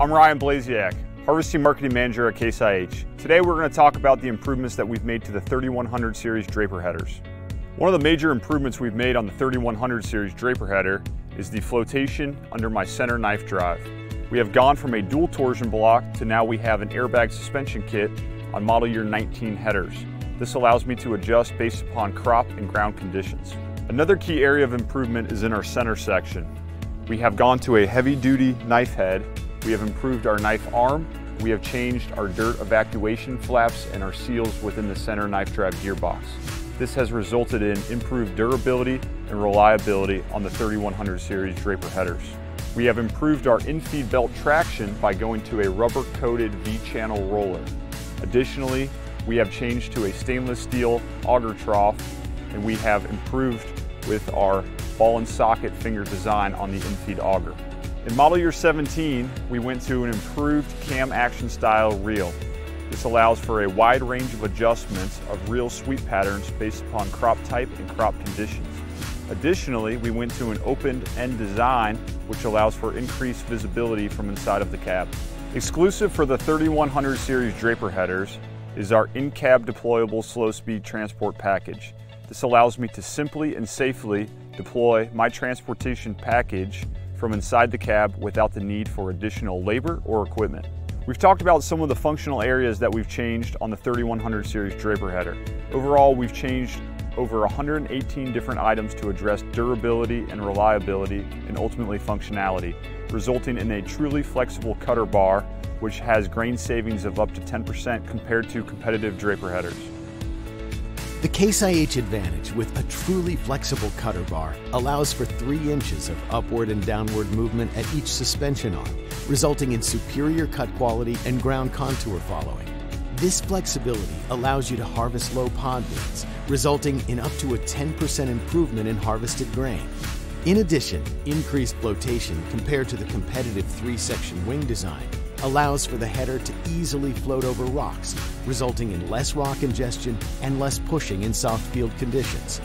I'm Ryan Blaziak, Harvesting Marketing Manager at Case IH. Today we're going to talk about the improvements that we've made to the 3100 series draper headers. One of the major improvements we've made on the 3100 series draper header is the flotation under my center knife drive. We have gone from a dual torsion block to now we have an airbag suspension kit on model year 19 headers. This allows me to adjust based upon crop and ground conditions. Another key area of improvement is in our center section. We have gone to a heavy duty knife head. We have improved our knife arm. We have changed our dirt evacuation flaps and our seals within the center knife drive gearbox. This has resulted in improved durability and reliability on the 3100 series draper headers. We have improved our in-feed belt traction by going to a rubber coated V-channel roller. Additionally, we have changed to a stainless steel auger trough and we have improved with our ball and socket finger design on the infeed auger. In model year 17, we went to an improved cam action style reel. This allows for a wide range of adjustments of reel sweep patterns based upon crop type and crop conditions. Additionally, we went to an open end design which allows for increased visibility from inside of the cab. Exclusive for the 3100 series draper headers is our in-cab deployable slow speed transport package. This allows me to simply and safely deploy my transportation package from inside the cab without the need for additional labor or equipment. We've talked about some of the functional areas that we've changed on the 3100 series draper header. Overall, we've changed over 118 different items to address durability and reliability and ultimately functionality, resulting in a truly flexible cutter bar which has grain savings of up to 10% compared to competitive draper headers. The Case IH Advantage with a truly flexible cutter bar allows for 3 inches of upward and downward movement at each suspension arm, resulting in superior cut quality and ground contour following. This flexibility allows you to harvest low pod weights, resulting in up to a 10% improvement in harvested grain. In addition, increased flotation compared to the competitive three-section wing design allows for the header to easily float over rocks, resulting in less rock ingestion and less pushing in soft field conditions.